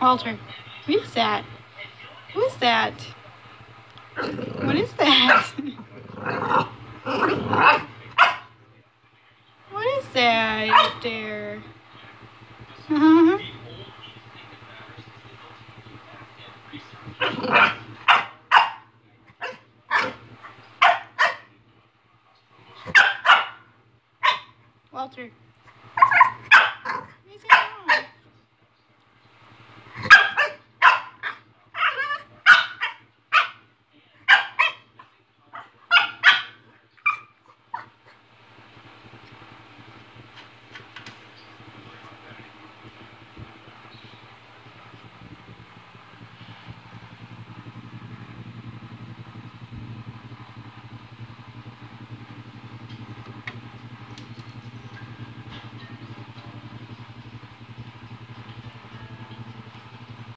Walter, who is that? Who is that? What is that? what is that up there? Uh-huh. Walter.